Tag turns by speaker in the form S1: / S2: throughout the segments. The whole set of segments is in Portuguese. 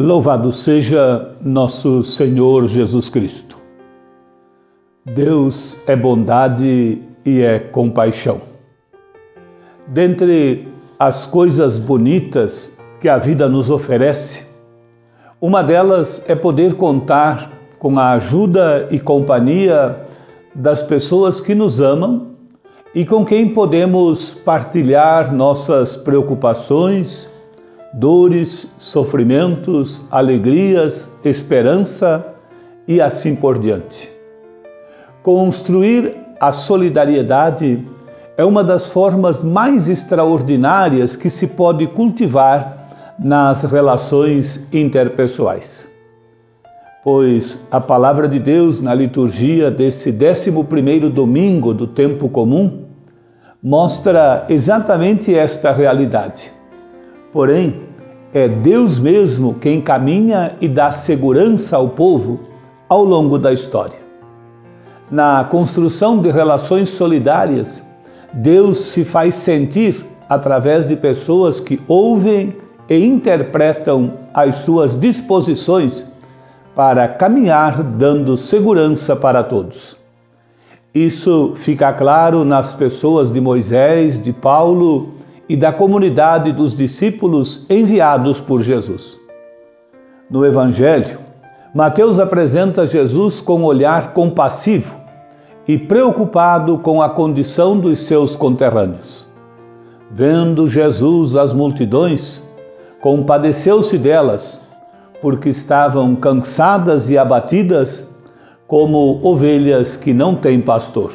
S1: Louvado seja nosso Senhor Jesus Cristo. Deus é bondade e é compaixão. Dentre as coisas bonitas que a vida nos oferece, uma delas é poder contar com a ajuda e companhia das pessoas que nos amam e com quem podemos partilhar nossas preocupações, dores, sofrimentos, alegrias, esperança e assim por diante. Construir a solidariedade é uma das formas mais extraordinárias que se pode cultivar nas relações interpessoais. Pois a palavra de Deus na liturgia desse 11º domingo do tempo comum mostra exatamente esta realidade. Porém, é Deus mesmo quem caminha e dá segurança ao povo ao longo da história. Na construção de relações solidárias, Deus se faz sentir através de pessoas que ouvem e interpretam as suas disposições para caminhar dando segurança para todos. Isso fica claro nas pessoas de Moisés, de Paulo e da comunidade dos discípulos enviados por Jesus. No Evangelho, Mateus apresenta Jesus com um olhar compassivo e preocupado com a condição dos seus conterrâneos. Vendo Jesus as multidões, compadeceu-se delas, porque estavam cansadas e abatidas, como ovelhas que não têm pastor.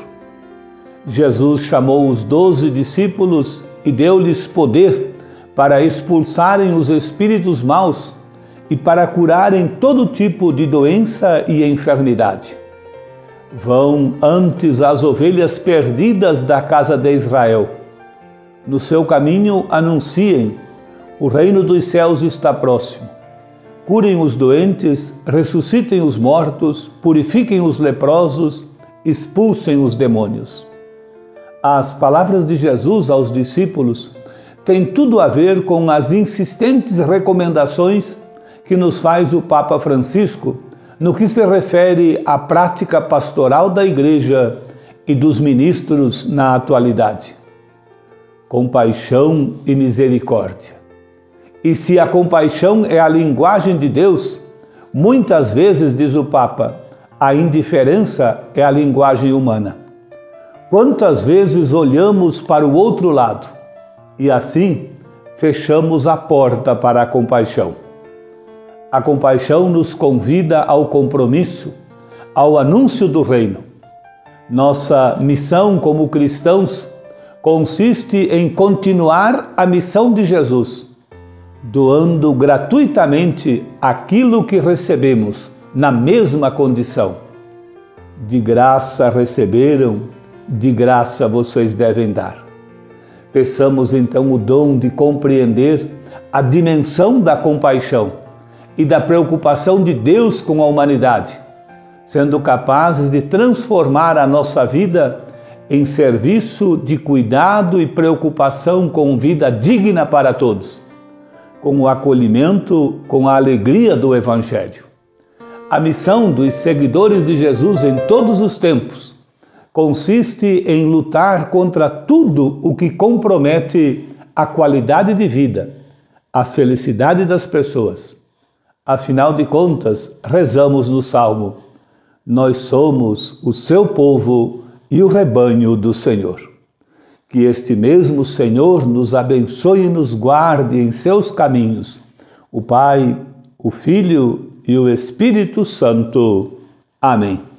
S1: Jesus chamou os doze discípulos e deu-lhes poder para expulsarem os espíritos maus e para curarem todo tipo de doença e enfermidade. Vão antes as ovelhas perdidas da casa de Israel. No seu caminho anunciem: o reino dos céus está próximo. Curem os doentes, ressuscitem os mortos, purifiquem os leprosos, expulsem os demônios. As palavras de Jesus aos discípulos têm tudo a ver com as insistentes recomendações que nos faz o Papa Francisco no que se refere à prática pastoral da Igreja e dos ministros na atualidade. Compaixão e misericórdia. E se a compaixão é a linguagem de Deus, muitas vezes, diz o Papa, a indiferença é a linguagem humana. Quantas vezes olhamos para o outro lado e assim fechamos a porta para a compaixão? A compaixão nos convida ao compromisso, ao anúncio do reino. Nossa missão como cristãos consiste em continuar a missão de Jesus, doando gratuitamente aquilo que recebemos na mesma condição. De graça receberam, de graça vocês devem dar. Peçamos então o dom de compreender a dimensão da compaixão e da preocupação de Deus com a humanidade, sendo capazes de transformar a nossa vida em serviço de cuidado e preocupação com vida digna para todos, com o acolhimento, com a alegria do Evangelho. A missão dos seguidores de Jesus em todos os tempos consiste em lutar contra tudo o que compromete a qualidade de vida, a felicidade das pessoas Afinal de contas, rezamos no Salmo: Nós somos o seu povo e o rebanho do Senhor. Que este mesmo Senhor nos abençoe e nos guarde em seus caminhos, o Pai, o Filho e o Espírito Santo. Amém.